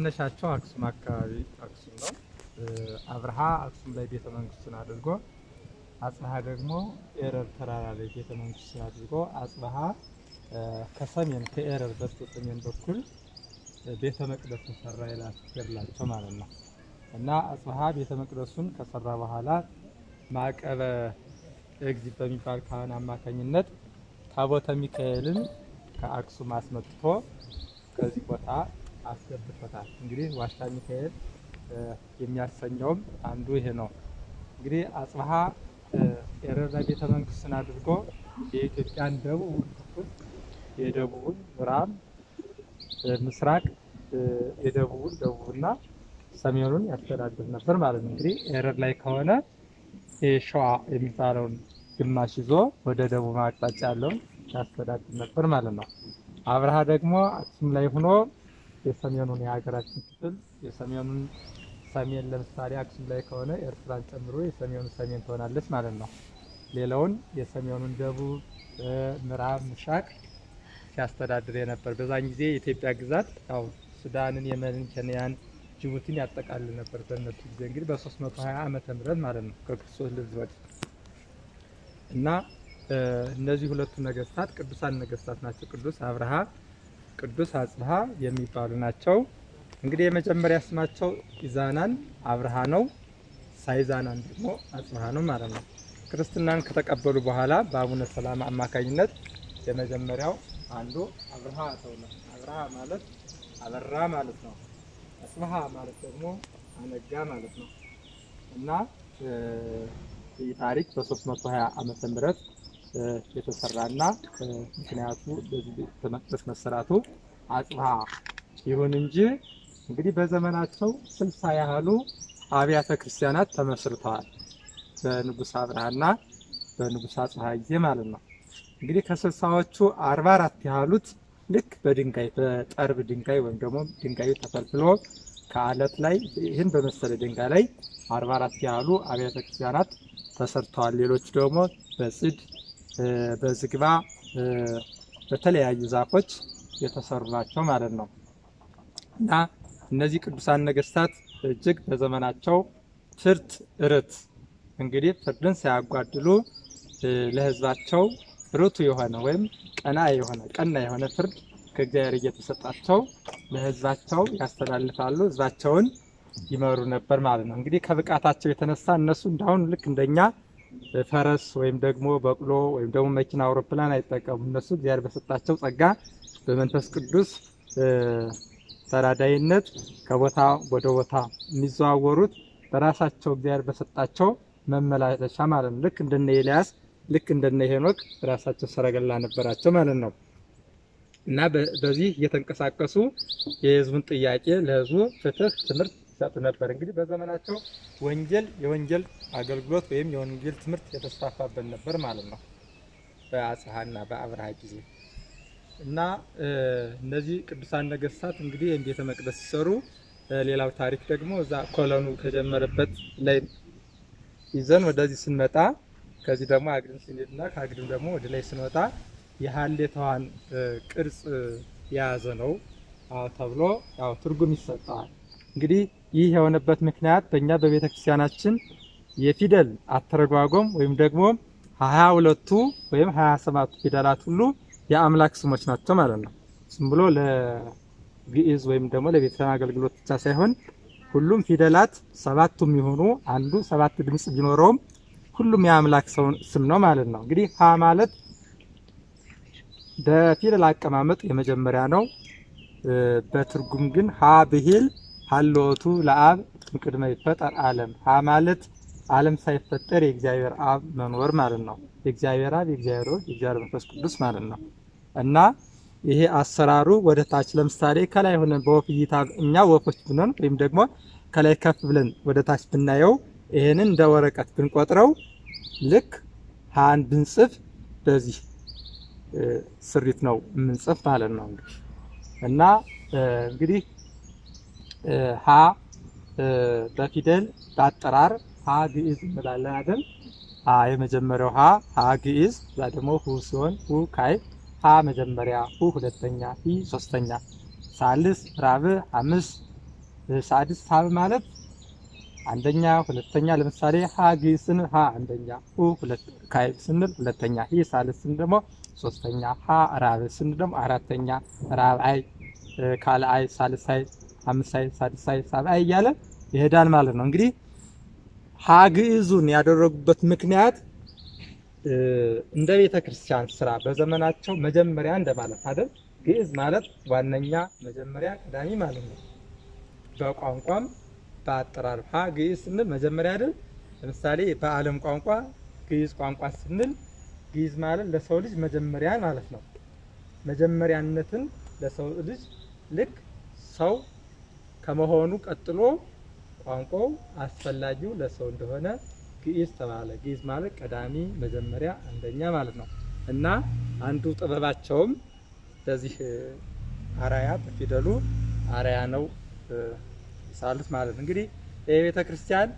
መነሻቸው አክሱም አካባቢ አክሱም ነው። አብርሃ አክሱም ላይ ቤተ መንግስቱን አድርጎ አጽብሃ ደግሞ ኤረር ተራራ ላይ ቤተ መንግስቱን አድርጎ አጽብሃ ከሰሜን ከኤረር በስተ በኩል ቤተ መቅደሱን ሰራ ይላቸው ማለት ነው። እና አጽብሃ ቤተ መቅደሱን ከሰራ በኋላ ማዕቀበ እግዚእ በሚባል ካህን አማካኝነት ታቦተ ሚካኤልን ከአክሱም አስመጥቶ ከዚህ ቦታ አስገብቶታል። እንግዲህ ዋሻ ሚካኤል የሚያሰኘውም አንዱ ይሄ ነው። እንግዲህ አጽብሃ ኤረር ላይ ቤተ መንግስትን አድርጎ የኢትዮጵያን ደቡብ ክፍል የደቡቡን ምዕራብ፣ ምስራቅ፣ የደቡቡን ደቡብና ሰሜኑን ያስተዳድር ነበር ማለት ነው። እንግዲህ ኤረር ላይ ከሆነ ሸዋ የሚባለውን ግማሽ ይዞ ወደ ደቡብ አቅጣጫ ያለውን ያስተዳድር ነበር ማለት ነው። አብርሃ ደግሞ አክሱም ላይ ሆኖ የሰሜኑን የሀገራችን ክፍል የሰሜኑን ሰሜን ለምሳሌ አክሱም ላይ ከሆነ ኤርትራን ጨምሮ የሰሜኑ ሰሜን ትሆናለች ማለት ነው። ሌላውን የሰሜኑን ደቡብ፣ ምዕራብ፣ ምስራቅ ሲያስተዳድር የነበር በዛን ጊዜ የኢትዮጵያ ግዛት ያው ሱዳንን፣ የመንን፣ ኬንያን፣ ጅቡቲን ያጠቃልል ነበር በእነሱ ጊዜ እንግዲህ በ320 ዓመተ ምህረት ማለት ነው ከክርስቶስ ልደት በፊት እና እነዚህ ሁለቱ ነገስታት ቅዱሳን ነገስታት ናቸው። ቅዱስ አብርሃ፣ ቅዱስ አጽብሃ የሚባሉ ናቸው። እንግዲህ የመጀመሪያ ስማቸው ኢዛናን አብርሃ ነው። ሳይዛናን ደግሞ አጽብሃ ነው ማለት ነው። ክርስትናን ከተቀበሉ በኋላ በአቡነ ሰላማ አማካኝነት የመጀመሪያው አንዱ አብርሃ ተብሎ አብርሃ ማለት አበራ ማለት ነው። አጽብሃ ማለት ደግሞ አነጋ ማለት ነው እና ይህ ታሪክ በ320 ዓመተ ምህረት የተሰራና ምክንያቱ በዚህ መቅደስ መሰራቱ አጽብሃ ይሁን እንጂ እንግዲህ በዘመናቸው ስልሳ ያህሉ አብያተ ክርስቲያናት ተመስርተዋል። በንጉሥ አብርሃና በንጉሥ አጽብሃ ጊዜ ማለት ነው። እንግዲህ ከስልሳዎቹ አርባ አራት ያህሉት ልክ በድንጋይ በጠርብ ድንጋይ ወይም ደግሞ ድንጋዩ ተፈልፍሎ ከአለት ላይ ይህን በመሰለ ድንጋይ ላይ አርባ አራት ያህሉ አብያተ ክርስቲያናት ተሰርተዋል። ሌሎቹ ደግሞ በጽድ በዝግባ በተለያዩ ዛፎች የተሰሩ ናቸው ማለት ነው እና እነዚህ ቅዱሳን ነገስታት እጅግ በዘመናቸው ፍርድ ርት እንግዲህ ፍርድን ሳያጓድሉ ለሕዝባቸው ርቱ የሆነ ወይም ቀና የሆነ ቀና የሆነ ፍርድ ከእግዚአብሔር እየተሰጣቸው ለሕዝባቸው ያስተላልፋሉ። ሕዝባቸውን ይመሩ ነበር ማለት ነው። እንግዲህ ከብቃታቸው የተነሳ እነሱ እንዳሁን ልክ እንደኛ ፈረስ ወይም ደግሞ በቅሎ ወይም ደግሞ መኪና፣ አውሮፕላን አይጠቀሙም። እነሱ እግዚአብሔር በሰጣቸው ጸጋ በመንፈስ ቅዱስ ተራዳይነት ከቦታ ወደ ቦታ የሚዘዋወሩት በራሳቸው እግዚአብሔር በሰጣቸው መመላለሻ ማለት ነው። ልክ እንደነ ኤልያስ ልክ እንደነ ሄኖክ ራሳቸው ሰረገላ ነበራቸው ማለት ነው እና በዚህ እየተንቀሳቀሱ የህዝቡን ጥያቄ ለህዝቡ ፍትህ፣ ትምህርት ይሰጡ ነበር። እንግዲህ በዘመናቸው ወንጌል የወንጌል አገልግሎት ወይም የወንጌል ትምህርት የተስፋፋበት ነበር ማለት ነው በአጽብሃና በአብርሃ ጊዜ እና እነዚህ ቅዱሳን ነገስታት እንግዲህ ይህን ቤተ መቅደስ ሲሰሩ ሌላው ታሪክ ደግሞ እዛ ኮሎኑ ከጀመረበት ላይ ይዘን ወደዚህ ስንመጣ ከዚህ ደግሞ አግድም ስንሄድና ከአግድም ደግሞ ወደ ላይ ስንወጣ የሀሌታዋን ቅርጽ የያዘ ነው ተብሎ ያው ትርጉም ይሰጠዋል። እንግዲህ ይህ የሆነበት ምክንያት በእኛ በቤተ ክርስቲያናችን የፊደል አተረጓጎም ወይም ደግሞ ሀያ ሁለቱ ወይም ሀያ ሰባቱ ፊደላት ሁሉ የአምላክ ስሞች ናቸው ማለት ነው። ዝም ብሎ ለግዕዝ ወይም ደግሞ ለቤተክርስቲያን አገልግሎት ብቻ ሳይሆን ሁሉም ፊደላት ሰባቱም የሆኑ አንዱ ሰባት ድምፅ ቢኖረውም ሁሉም የአምላክ ስም ነው ማለት ነው። እንግዲህ ሀ ማለት በፊደል አቀማመጥ የመጀመሪያ ነው። በትርጉም ግን ሀ ብሂል ሀልወቱ ለአብ እምቅድመ ይፈጠር ዓለም ሀ ማለት ዓለም ሳይፈጠር የእግዚአብሔር አብ መኖር ማለት ነው። የእግዚአብሔር አብ፣ የእግዚአብሔር ወልድ፣ የእግዚአብሔር መንፈስ ቅዱስ ማለት ነው እና ይሄ አሰራሩ ወደ ታች ለምሳሌ ከላይ ሆነን በወፍ እይታ እኛ ወፎች ብንሆን ወይም ደግሞ ከላይ ከፍ ብለን ወደ ታች ብናየው ይሄንን እንደ ወረቀት ብንቆጥረው ልክ ሀን ብንጽፍ በዚህ ስሪት ነው የምንጽፍ ማለት ነው። እንግዲህ እና እንግዲህ ሀ በፊደል በአጠራር ሀ ግዕዝ እንላለን አይደል? ሀ የመጀመሪያው ሀ ሀ ግዕዝ፣ እዛ ደግሞ ሁ ሲሆን ሁ ካይ፣ ሀ መጀመሪያ፣ ሁ ሁለተኛ፣ ሂ ሶስተኛ፣ ሳልስ ራብዕ አምስት፣ ሳድስ ሳብ ማለት አንደኛ ሁለተኛ። ለምሳሌ ሀ ግዕዝ ስንል ሀ አንደኛ፣ ሁ ካዕብ ስንል ሁለተኛ፣ ሂ ሳልስ ስንል ደግሞ ሶስተኛ፣ ሀ ራብዕ ስንል ደግሞ አራተኛ፣ ራብዓይ፣ ካልዓይ፣ ሳልሳይ፣ አምሳይ፣ ሳድሳይ፣ ሳብዓይ እያለ ይሄዳል ማለት ነው። እንግዲህ ሀ ግዕዙን ያደረጉበት ምክንያት እንደ ቤተ ክርስቲያን ስራ በዘመናቸው መጀመሪያ እንደማለት አይደል? ግዕዝ ማለት ዋነኛ መጀመሪያ ቀዳሚ ማለት ነው። በቋንቋም በአጠራር ሀ ግዕዝ ስንል መጀመሪያ አይደል? ለምሳሌ በዓለም ቋንቋ ግዕዝ ቋንቋ ስንል ግዕዝ ማለት ለሰው ልጅ መጀመሪያ ማለት ነው። መጀመሪያነትን ለሰው ልጅ ልክ ሰው ከመሆኑ ቀጥሎ ቋንቋው አስፈላጊው ለሰው እንደሆነ ግዕዝ ተባለ። ግዕዝ ማለት ቀዳሚ መጀመሪያ አንደኛ ማለት ነው እና አንዱ ጥበባቸውም በዚህ አራያ በፊደሉ አራያ ነው ሳሉት ማለት ነው። እንግዲህ የቤተ ክርስቲያን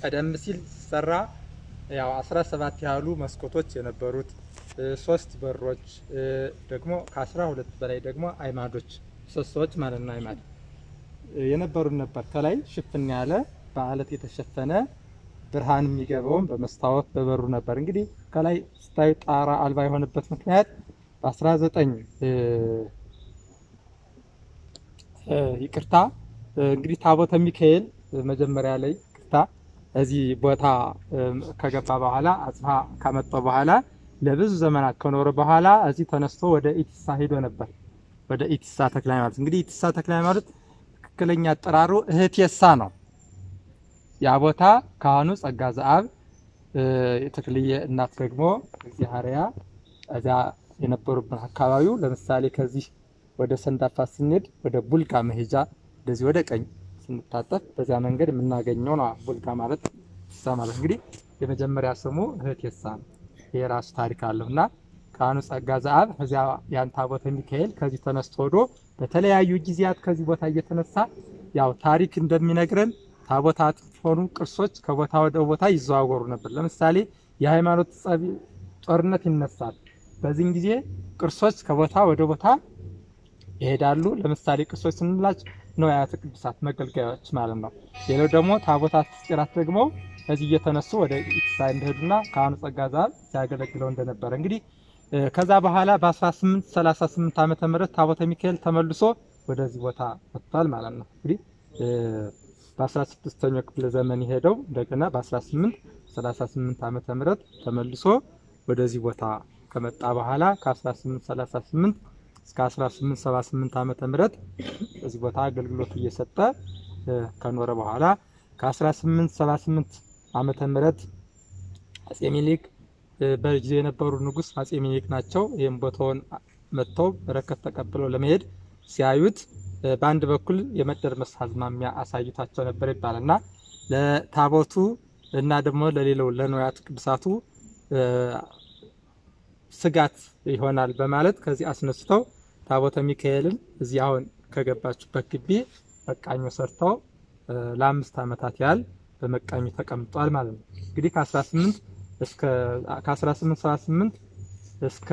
ቀደም ሲል ሲሰራ ያው 17 ያህሉ መስኮቶች የነበሩት ሶስት በሮች ደግሞ ከአስራ ሁለት በላይ ደግሞ አይማዶች ምሰሶዎች ማለት ነው አይማድ የነበሩን ነበር። ከላይ ሽፍን ያለ በአለት የተሸፈነ ብርሃን የሚገባውን በመስታወት በበሩ ነበር። እንግዲህ ከላይ ስታዩ ጣራ አልባ የሆነበት ምክንያት በ19 ይቅርታ እንግዲህ ታቦተ ሚካኤል መጀመሪያ ላይ ይቅርታ እዚህ ቦታ ከገባ በኋላ አጽፋ ካመጣው በኋላ ለብዙ ዘመናት ከኖረ በኋላ እዚህ ተነስቶ ወደ ኢቲሳ ሄዶ ነበር። ወደ ኢቲሳ ተክለ ሃይማኖት እንግዲህ ኢቲሳ ተክለ ሃይማኖት ትክክለኛ አጠራሩ እህቴሳ ነው። ያ ቦታ ካህኑ ጸጋ ዘአብ የተክልየ እናት ደግሞ እግዚአብሔርያ እዚያ የነበሩበት አካባቢው ለምሳሌ ከዚህ ወደ ሰንዳፋ ስንሄድ ወደ ቡልጋ መሄጃ እንደዚህ ወደ ቀኝ ስንታጠፍ በዚያ መንገድ የምናገኘው ነው። ቡልጋ ማለት ሳ ማለት እንግዲህ የመጀመሪያ ስሙ እህቴሳ ነው። ይሄ ራሱ ታሪክ አለው እና ካህኑ ጸጋ ዘአብ እዚያ ያን ታቦተ ሚካኤል ከዚህ ተነስቶ ሆዶ በተለያዩ ጊዜያት ከዚህ ቦታ እየተነሳ ያው ታሪክ እንደሚነግረን ታቦታት ሆኑ ቅርሶች ከቦታ ወደ ቦታ ይዘዋወሩ ነበር። ለምሳሌ የሃይማኖት ጸብ ጦርነት ይነሳል። በዚህን ጊዜ ቅርሶች ከቦታ ወደ ቦታ ይሄዳሉ። ለምሳሌ ቅርሶች ስንላቸው ንዋያተ ቅዱሳት መገልገያዎች ማለት ነው። ሌላው ደግሞ ታቦታት ምስጢራት ደግሞ ከዚህ እየተነሱ ወደ ኢትሳ እንደሄዱና ካህኑ ጸጋ ዘአብ ሲያገለግለው እንደነበረ እንግዲህ ከዛ በኋላ በ1838 ዓመተ ምህረት ታቦተ ሚካኤል ተመልሶ ወደዚህ ቦታ መጥቷል ማለት ነው። እንግዲህ በ16ኛው ክፍለ ዘመን የሄደው እንደገና በ1838 ዓመተ ምህረት ተመልሶ ወደዚህ ቦታ ከመጣ በኋላ ከ1838 እስከ 1878 ዓመተ ምህረት በዚህ ቦታ አገልግሎት እየሰጠ ከኖረ በኋላ ከ1878 ዓመተ ምህረት አጼ ሚኒሊክ በጊዜው የነበሩ ንጉስ አጼ ሚኒሊክ ናቸው። ይህም ቦታውን መጥተው በረከት ተቀብለው ለመሄድ ሲያዩት በአንድ በኩል የመደርመስ አዝማሚያ አሳይቷቸው ነበር ይባላል እና ለታቦቱ እና ደግሞ ለሌለው ለንዋያተ ቅዱሳቱ ስጋት ይሆናል በማለት ከዚህ አስነስተው ታቦተ ሚካኤልን እዚህ አሁን ከገባችበት ግቢ መቃኞ ሰርተው ለአምስት ዓመታት ያህል በመቃኙ ተቀምጧል ማለት ነው። እንግዲህ ከ18 እስከ ከ1878 እስከ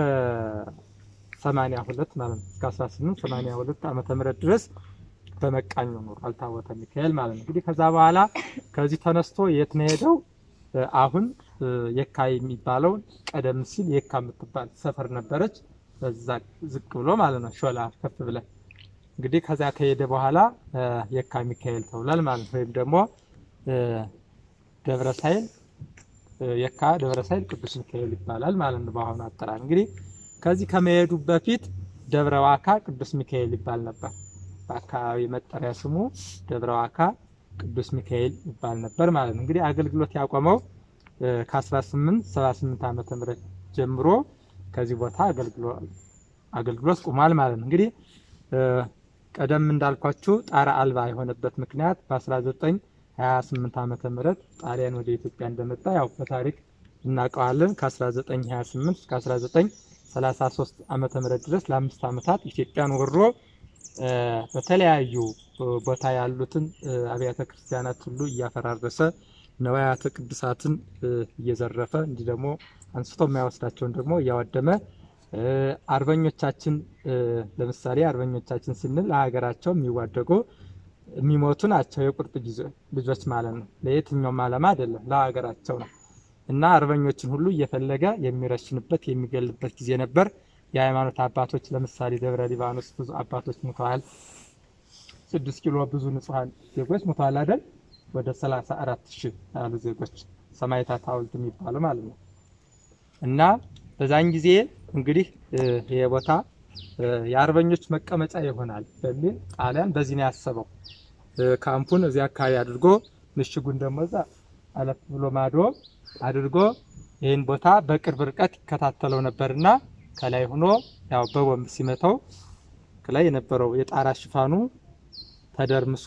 82 ማለት ነው እስከ 1882 ዓመተ ምህረት ድረስ በመቃኙ ኖሯል ታቦተ ሚካኤል ማለት ነው። እንግዲህ ከዛ በኋላ ከዚህ ተነስቶ የት ነው ሄደው? አሁን የካ የሚባለው ቀደም ሲል የካ የምትባል ሰፈር ነበረች። በዛ ዝቅ ብሎ ማለት ነው ሾላ ከፍ ብለን እንግዲህ ከዛ ከሄደ በኋላ የካ ሚካኤል ተብሏል ማለት ነው። ወይም ደግሞ ደብረ ሳይል የካ ደብረ ሳይል ቅዱስ ሚካኤል ይባላል ማለት ነው በአሁኑ አጠራር። እንግዲህ ከዚህ ከመሄዱ በፊት ደብረ ዋካ ቅዱስ ሚካኤል ይባል ነበር። በአካባቢ መጠሪያ ስሙ ደብረ ዋካ ቅዱስ ሚካኤል ይባል ነበር ማለት ነው። እንግዲህ አገልግሎት ያቆመው ከ1878 ዓመተ ምህረት ጀምሮ ከዚህ ቦታ አገልግሎት ቆሟል ማለት ነው። እንግዲህ ቀደም እንዳልኳችሁ ጣራ አልባ የሆነበት ምክንያት በ1928 ዓመተ ምህረት ጣሊያን ወደ ኢትዮጵያ እንደመጣ ያው በታሪክ እናውቀዋለን። ከ1928 እስከ 33 ዓመተ ምህረት ድረስ ለአምስት ዓመታት ኢትዮጵያን ወሮ በተለያዩ ቦታ ያሉትን አብያተ ክርስቲያናት ሁሉ እያፈራረሰ ነዋያተ ቅዱሳትን እየዘረፈ እንዲህ ደግሞ አንስቶ የማይወስዳቸውን ደግሞ እያወደመ አርበኞቻችን ለምሳሌ አርበኞቻችን ስንል ለሀገራቸው የሚዋደቁ የሚሞቱ ናቸው። የቁርጥ ልጆች ማለት ነው። ለየትኛውም ዓላማ አይደለም፣ ለሀገራቸው ነው እና አርበኞችን ሁሉ እየፈለገ የሚረሽንበት የሚገልበት ጊዜ ነበር። የሃይማኖት አባቶች ለምሳሌ ደብረ ሊባኖስ ብዙ አባቶች ሙተዋል። ስድስት ኪሎ ብዙ ንጹሐን ዜጎች ሙተዋል አይደል? ወደ ሰላሳ አራት ሺህ ያሉ ዜጎች ሰማዕታት ሐውልት የሚባሉ ማለት ነው እና በዛን ጊዜ እንግዲህ ይሄ ቦታ የአርበኞች መቀመጫ ይሆናል በሚል ጣሊያን በዚህ ነው ያሰበው። ካምፑን እዚህ አካባቢ አድርጎ ምሽጉን ደግሞ እዛ አለፍ ብሎ ማዶ አድርጎ ይህን ቦታ በቅርብ ርቀት ይከታተለው ነበርና ከላይ ሆኖ ያው በቦምብ ሲመታው ከላይ የነበረው የጣራ ሽፋኑ ተደርምሶ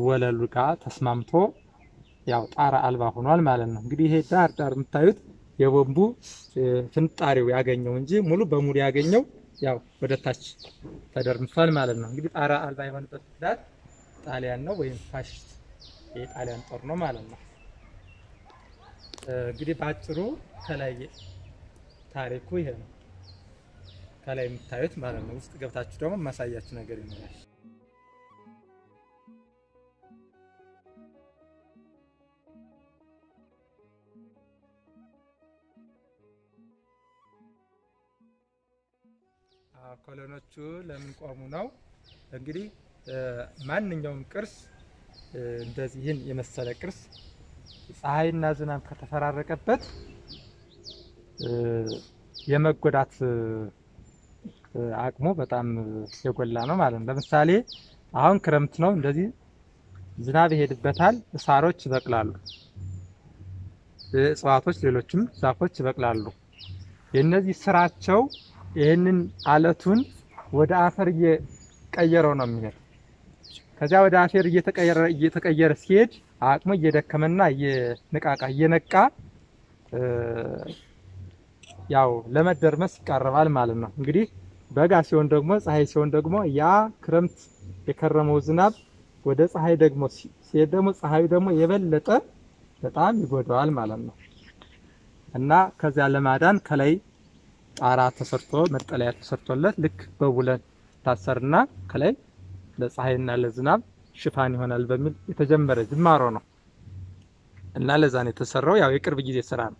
ወለሉ ጋር ተስማምቶ ያው ጣራ አልባ ሆኗል ማለት ነው። እንግዲህ ይሄ ዳር ዳር የምታዩት የቦምቡ ፍንጣሪው ያገኘው እንጂ ሙሉ በሙሉ ያገኘው ያው ወደ ታች ተደርምሷል ማለት ነው። እንግዲህ ጣራ አልባ የሆነበት ምክንያት ጣሊያን ነው ወይም ፋሽስት የጣሊያን ጦር ነው ማለት ነው። እንግዲህ በአጭሩ ከላይ ታሪኩ ይሄ ነው። ከላይ የምታዩት ማለት ነው። ውስጥ ገብታችሁ ደግሞ የማሳያችሁ ነገር ይኖራል። ኮሎኖቹ ለምን ቆሙ ነው እንግዲህ ማንኛውም ቅርስ እንደዚህ ይህን የመሰለ ቅርስ ፀሐይና ዝናብ ከተፈራረቀበት የመጎዳት አቅሙ በጣም የጎላ ነው ማለት ነው። ለምሳሌ አሁን ክረምት ነው፣ እንደዚህ ዝናብ ይሄድበታል፣ ሳሮች ይበቅላሉ፣ እጽዋቶች፣ ሌሎችም ዛፎች ይበቅላሉ። የእነዚህ ስራቸው ይህንን አለቱን ወደ አፈር እየቀየረው ነው የሚሄድ። ከዚያ ወደ አፈር እየተቀየረ እየተቀየረ ሲሄድ አቅሙ እየደከመና እየነቃቃ እየነቃ ያው ለመደርመስ ይቃረባል ማለት ነው። እንግዲህ በጋ ሲሆን ደግሞ ፀሐይ ሲሆን ደግሞ ያ ክረምት የከረመው ዝናብ ወደ ፀሐይ ደግሞ ሲሄድ ደግሞ ፀሐዩ ደግሞ የበለጠ በጣም ይጎዳዋል ማለት ነው እና ከዚያ ለማዳን ከላይ ጣራ ተሰርቶ መጠለያ ተሰርቶለት ልክ በቡለን ታሰርና ከላይ ለፀሐይና ለዝናብ ሽፋን ይሆናል በሚል የተጀመረ ጅማሮ ነው እና ለዛ ነው የተሰራው። ያው የቅርብ ጊዜ ስራ ነው።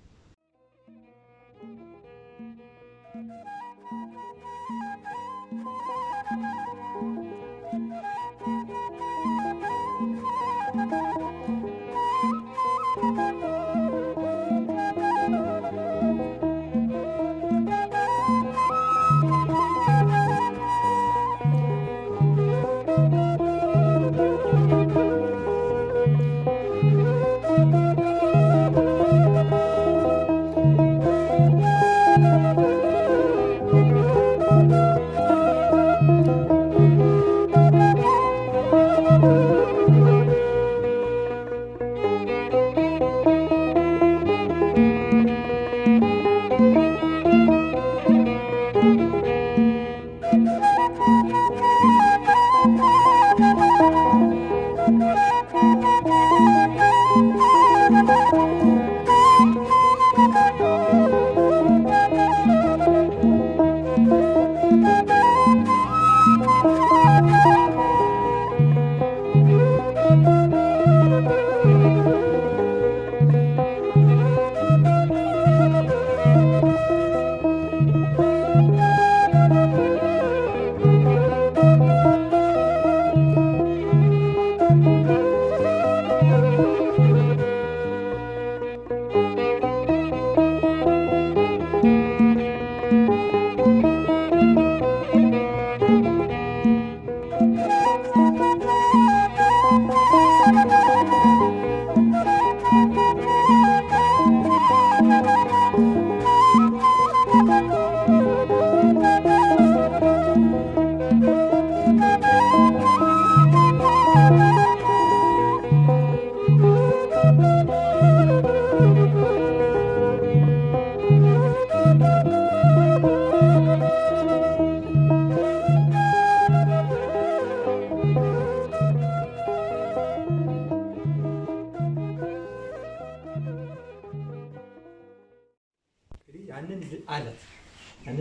ያንን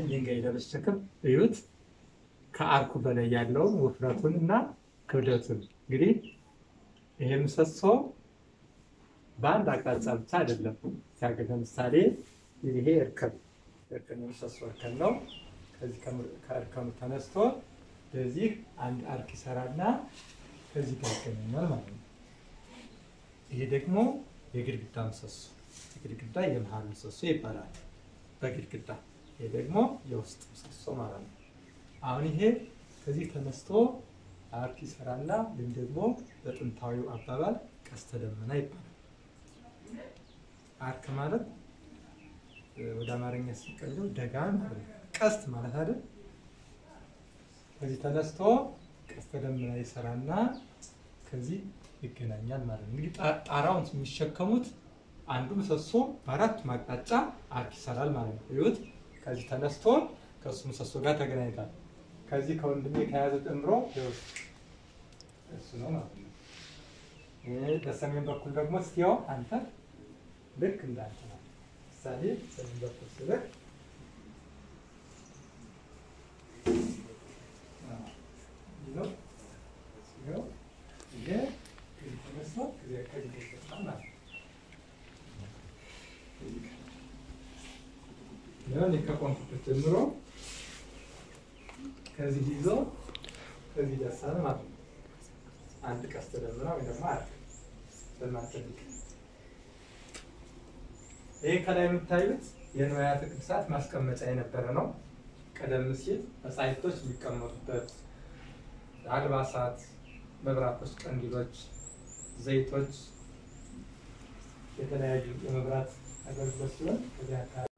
ድንጋይ ለመሸከም እዩት፣ ከአርኩ በላይ ያለውን ውፍረቱን እና ክብደቱን እንግዲህ ይሄ ምሰሶ በአንድ አቅጣጫ ብቻ አይደለም ሲያገ ለምሳሌ ይሄ እርከን እርከን የምሰሶ እርከን ነው። ከዚህ ከእርከኑ ተነስቶ በዚህ አንድ አርክ ይሰራና ከዚህ ጋር ይገናኛል ማለት ነው። ይሄ ደግሞ የግድግዳ ምሰሶ የግድግዳ የመሀል ምሰሶ ይባላል በግድግዳ ይሄ ደግሞ የውስጥ ምሰሶ ማለት ነው። አሁን ይሄ ከዚህ ተነስቶ አርክ ይሰራና ወይም ደግሞ በጥንታዊው አባባል ቀስተ ደመና ይባላል። አርክ ማለት ወደ አማርኛ ሲቀየው ደጋን ማለት ነው። ቀስት ማለት አይደል? ከዚህ ተነስቶ ቀስተ ደመና ይሰራና ከዚህ ይገናኛል ማለት ነው። እንግዲህ ጣራውን የሚሸከሙት አንዱ ምሰሶ በአራት ማቅጣጫ አርክ ይሰራል ማለት ነው። እዩት። ከዚህ ተነስቶ ከእሱ ምሰሶ ጋር ተገናኝታል። ከዚህ ከወንድሜ ከያዘ ጨምሮ እሱ ነው ማለት ነው። በሰሜን በኩል ደግሞ ስቲዮ አንተ ልክ እንዳንተ ነው። ምሳሌ ሰሜን በኩል ስልክ ከቆምኩበት ጀምሮ ከዚህ ይዞ ከዚህ ደርሳል ማለት ነው። አንድ ቀስተ ደመና ወይ ደግሞ አርክ በማትልቅ ይህ ከላይ የምታዩት የንዋያተ ቅድሳት ማስቀመጫ የነበረ ነው። ቀደም ሲል መጻሕፍቶች የሚቀመጡበት አልባሳት፣ መብራቶች፣ ቀንዲሎች፣ ዘይቶች፣ የተለያዩ የመብራት አገልግሎት ሲሆን ከዚህ አካባቢ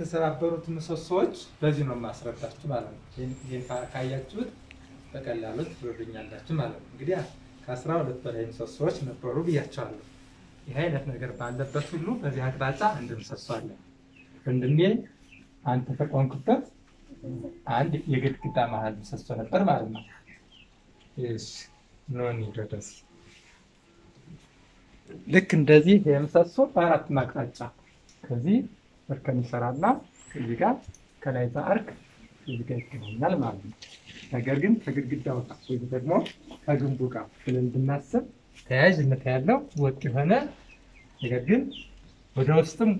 የተሰባበሩት ምሰሶዎች በዚህ ነው የማስረዳችሁ ማለት ነው። ይህን ካያችሁት በቀላሉ ትረዱኛላችሁ ማለት ነው። እንግዲህ ከአስራ ሁለት በላይ ምሰሶዎች ነበሩ ብያቸዋለሁ። ይህ አይነት ነገር ባለበት ሁሉ በዚህ አቅጣጫ አንድ ምሰሶ አለ። ወንድሜ አንተ ተቆምክበት አንድ የግድግዳ መሀል ምሰሶ ነበር ማለት ነው። ኖኒ ደረስ ልክ እንደዚህ የምሰሶ በአራት አቅጣጫ ከዚህ እርከን ይሰራና ከዚህ ጋር ከላይ በአርክ እዚህ ጋር ይገናኛል ማለት ነው። ነገር ግን ከግድግዳው ወይም ደግሞ ከግንቡ ጋር ብለን ብናስብ ተያያዥነት ያለው ወጥ የሆነ ነገር ግን ወደ ውስጥም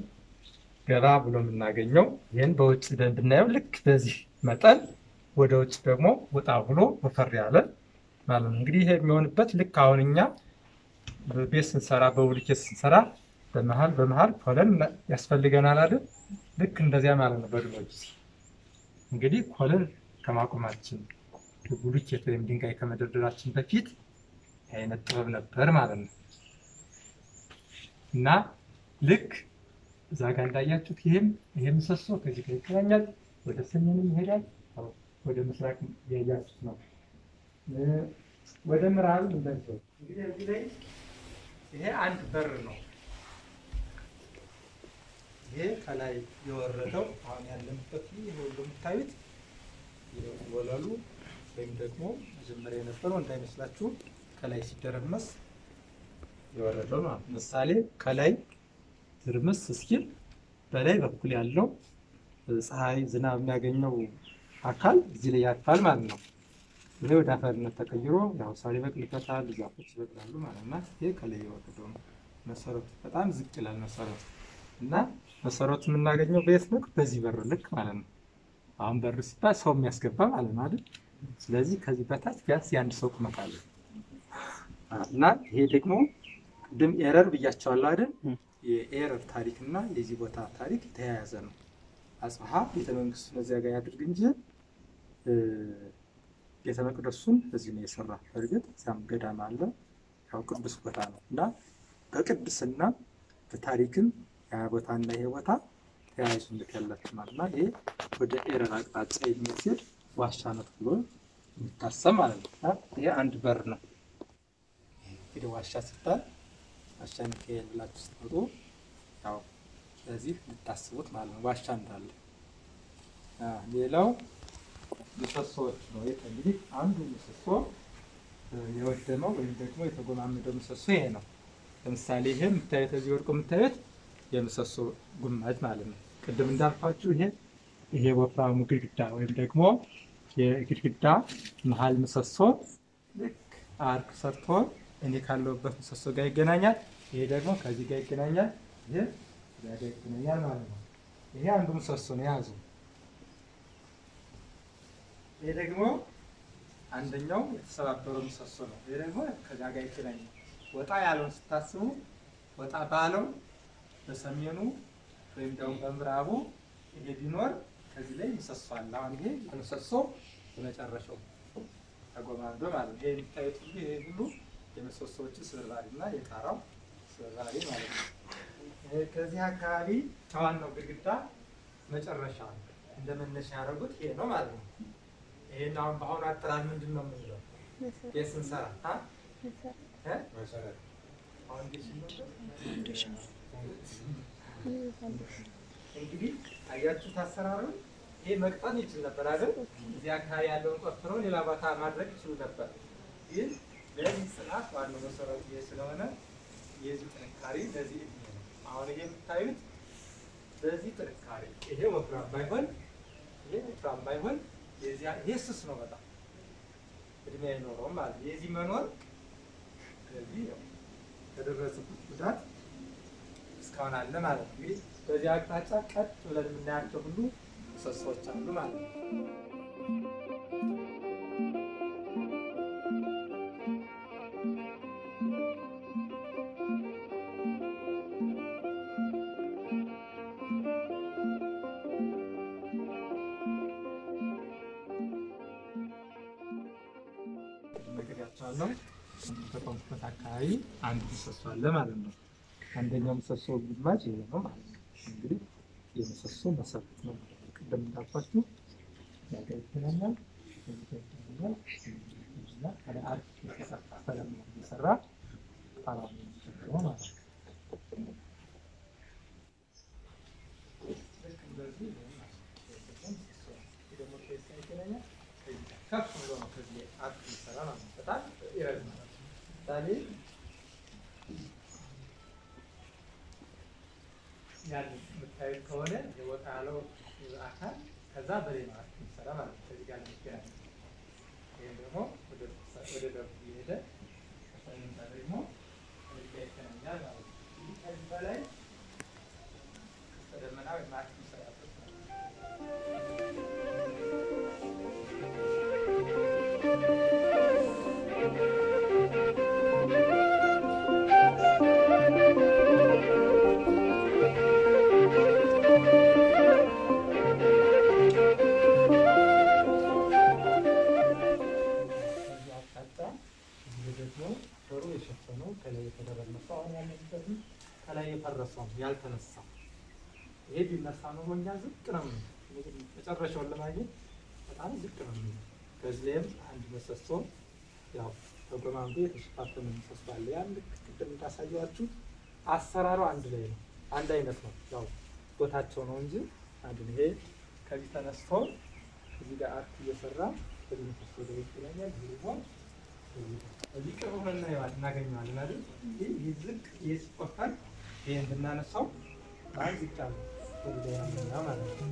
ገባ ብሎ የምናገኘው ይህን በውጭ ብናየው ልክ በዚህ መጠን ወደ ውጭ ደግሞ ወጣ ብሎ ወፈር ያለ ማለት ነው። እንግዲህ ይሄ የሚሆንበት ልክ አሁን እኛ ቤት ስንሰራ በብሎኬት ስንሰራ በመሀል በመሀል ኮለን ያስፈልገናል አይደል? ልክ እንደዚያ ማለት ነው። በድሮ ጊዜ እንግዲህ ኮለን ከማቆማችን ብሎኬት ወይም ድንጋይ ከመደርደራችን በፊት አይነት ጥበብ ነበር ማለት ነው። እና ልክ እዛ ጋር እንዳያችሁት ይህም ይሄ ምሰሶ ከዚህ ጋር ይገናኛል፣ ወደ ሰሜንም ይሄዳል፣ ወደ ምስራቅ ያያችሁት ነው። ወደ ምዕራብ እንደዚህ እንግዲህ እዚህ ላይ ይሄ አንድ በር ነው። ይሄ ከላይ የወረደው አሁን ያለንበት ይህ ሁሉ የምታዩት ወለሉ ወይም ደግሞ መጀመሪያ የነበረው እንዳይመስላችሁ ከላይ ሲደረመስ የወረደው ነው። ምሳሌ ከላይ ትርምስ እስኪል በላይ በኩል ያለው ፀሐይ፣ ዝናብ የሚያገኘው አካል እዚህ ላይ ያርፋል ማለት ነው። ይሄ ወደ አፈርነት ተቀይሮ ያው ሳር ይበቅልበታል፣ ዛፎች ይበቅላሉ ማለት ነው። ይሄ ከላይ የወረደው ነው። መሰረቱ በጣም ዝቅ ይላል መሰረቱ እና መሰረቱ የምናገኘው በየት ነው? በዚህ በር ልክ ማለት ነው። አሁን በር ሲባል ሰው የሚያስገባ ማለት ነው አይደል? ስለዚህ ከዚህ በታች ቢያንስ የአንድ ሰው ቁመት አለ እና ይሄ ደግሞ ቅድም ኤረር ብያቸዋለሁ አይደል? የኤረር ታሪክ እና የዚህ ቦታ ታሪክ የተያያዘ ነው። አጽብሃ ቤተ መንግስቱን እዚያ ጋር ያድርግ እንጂ ቤተ መቅደሱን እዚህ ነው የሰራ። በእርግጥ እዚያም ገዳም አለ። ያው ቅዱስ ቦታ ነው እና በቅድስና በታሪክም ያ ቦታ እና ይሄ ቦታ ተያያዥነት ያላቸው ማለት ነው። ይሄ ወደ ኤረር አቅጣጫ የሚወስድ ዋሻ ነው ብሎ የሚታሰብ ማለት ነው። ይሄ አንድ በር ነው። እንግዲህ ዋሻ ሲባል ዋሻ ሚካኤል ብላችሁ ስትመጡ ያው ስለዚህ ልታስቡት ማለት ነው። ዋሻ እንዳለ ሌላው ምሰሶዎች ነው። ይህ እንግዲህ አንዱ ምሰሶ የወደመው ወይም ደግሞ የተጎማመደው ምሰሶ ይሄ ነው። ለምሳሌ ይሄ የምታዩት እዚህ ወድቆ የምታዩት የምሰሶ ጉማጅ ማለት ነው። ቅድም እንዳልኳችሁ ይሄ ይሄ ወፍራሙ ግድግዳ ወይም ደግሞ የግድግዳ መሀል ምሰሶ ልክ አርክ ሰርቶ እኔ ካለሁበት ምሰሶ ጋር ይገናኛል። ይሄ ደግሞ ከዚህ ጋር ይገናኛል። ይሄ ጋር ይገናኛል ማለት ነው። ይሄ አንዱ ምሰሶ ነው የያዙ። ይሄ ደግሞ አንደኛው የተሰባበረው ምሰሶ ነው። ይሄ ደግሞ ከዚያ ጋር ይገናኛል። ወጣ ያለውን ስታስቡ ወጣ ባለው በሰሜኑ ወይም ደግሞ በምዕራቡ ይሄ ቢኖር ከዚህ ላይ ምሰሶ አለ። አሁን ይሄ ምሰሶ በመጨረሻው ተጎማምዶ ማለት ነው። ይሄ የሚታዩት ሁሉ ይሄ ሁሉ የምሰሶዎቹ ስብርባሪ እና የጣራው ስብርባሪ ማለት ነው። ከዚህ አካባቢ ከዋናው ግድግዳ መጨረሻ እንደ መነሻ ያደረጉት ይሄ ነው ማለት ነው። ይሄን አሁን በአሁኑ አጠራር ምንድን ነው የምንለው? የስንሰራ እንግዲህ አያችሁት አሰራሩን። ይሄ መቅጠን ይችል ነበር አይደል? እዚህ አካባቢ ያለውን ቆፍረው ሌላ ቦታ ማድረግ ይችሉ ነበር። ግን ለዚህ ጽናት ዋናው መሰረቱ ይሄ ስለሆነ የዚህ ጥንካሬ ለዚህ ነው። አሁን ይሄ የምታዩት በዚህ ጥንካሬ ይሄ ወፍራም ባይሆን ይሄ ወፍራም ባይሆን ይሄ ስስ ነው በጣም እድሜ አይኖረውም ማለት ነው። የዚህ መኖር ስለዚህ ያው ከደረሰበት ጉዳት አለ ማለት ነው። እንግዲህ በዚህ አቅጣጫ ቀጥ ብለን የምናያቸው ሁሉ ምሰሶዎች አሉ ማለት ነው። ተቆምኩበት አካባቢ አንድ ምሰሶ አለ ማለት ነው። አንደኛው ምሰሶ ጉድማጅ ይሄ ነው ማለት ነው። እንግዲህ የምሰሶ መሰረት ነው። ቅድም እንዳልኳችሁ እና ከለ አርክ የተሰራ ሰለም የተሰራ ጣራ ነው ማለት ነው። ልክ እንደዚህ ደግሞ ከዛ ይገናኛል ከፍ ብሎ ነው ከዚህ አርክ የሚሰራ ማለት ነው። በጣም ይረዝማል። ምሳሌ ያን የምታዩት ከሆነ የወጣ ያለው አካል ከዛ በሌላ የሚሰራ ማለት ነው። ከዚህ ጋር የሚገናኝ ይህም ደግሞ ወደ ደቡብ እየሄደ ደግሞ ይገናኛል ማለት ነው። ከዚህ በላይ ደመና ወይም ደግሞ በሩ የሸፈነው ከላይ የተደረመሰው አሁን ያለበትም ከላይ የፈረሰው ነው ያልተነሳው። ይሄ ቢነሳ ኖሮ እኛ ዝቅ ነው መጨረሻውን ለማግኘት በጣም ዝቅ ነው ከዚህ ላይም አንድ ምሰሶ ያው በጎማምዶ የተሸፋፈነ ምሰሶ አለ። ያን ቅድም እንዳሳየኋችሁ አሰራሩ አንድ ላይ ነው፣ አንድ አይነት ነው። ያው ቦታቸው ነው እንጂ አንድ ነው። ይሄ ከዚህ ተነስቶ እዚህ ጋር አርክ እየሰራ ከዚህ ወደ ቤት ይገናኛል። ደግሞ እዚህ ቅርብ እናየዋለን እናገኘዋለን አይደል? ይህ ዝቅ ይህ ይሄ እንድናነሳው በጣም ዝቅ ያመና ማለት ነው።